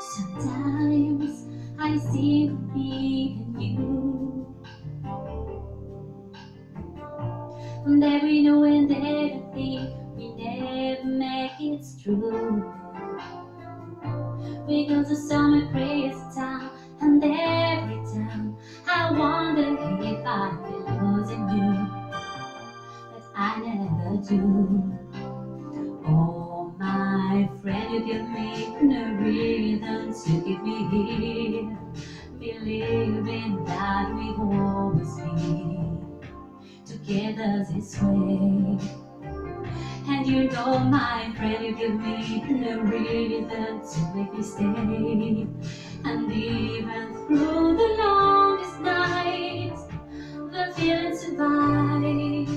Sometimes I see me and you. And every now and then I think we never make it through. We go to summer crazy town, and every time I wonder if be losing you. But I never do. Oh, my friend, you give me to keep me here. Believing that we will always be together this way. And you know, my friend, you give me no reason to make me stay. And even through the longest nights, the feeling survives.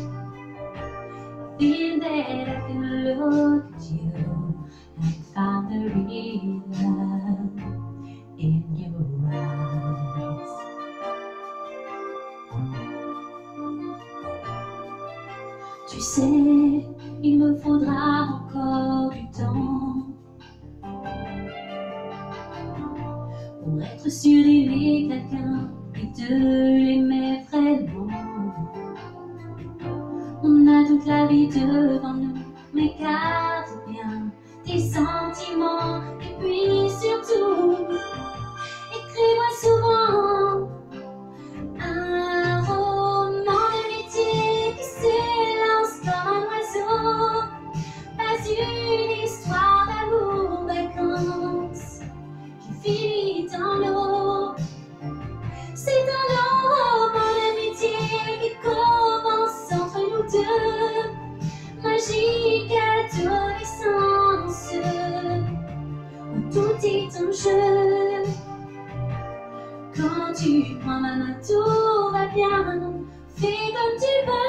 Feel that I can look at you and find the reason Tu sais, il me faudra encore du temps pour être sûr d'aimer quelqu'un et de l'aimer vraiment. On a toute la vie devant nous, mais garde deux, magique adolescence, où tout est en jeu. Quand tu prends ma main, tout va bien. Fais comme tu veux.